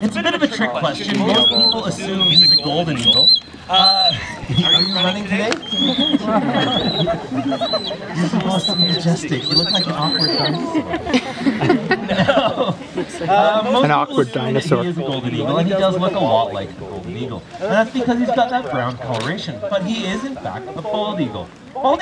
It's a bit of a trick question. Most people assume he's a golden eagle. Uh, are you running today? You're supposed to be majestic. You look like an awkward dinosaur. no. Uh, An awkward dinosaur. He is a golden eagle, and he does look a lot like a golden eagle. And that's because he's got that brown coloration. But he is, in fact, a bald eagle. Bald